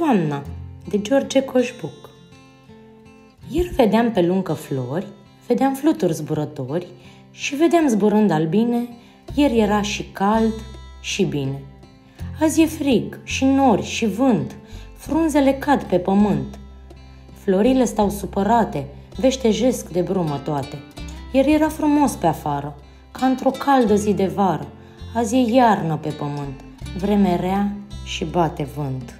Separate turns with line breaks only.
Toamna, de George Coșbuc Ieri vedeam pe lungă flori, vedeam fluturi zburători și vedeam zburând albine, ieri era și cald și bine. Azi e frig și nori și vânt, frunzele cad pe pământ. Florile stau supărate, veștejesc de brumă toate. Ieri era frumos pe afară, ca într-o caldă zi de vară. Azi e iarnă pe pământ, vreme rea și bate vânt.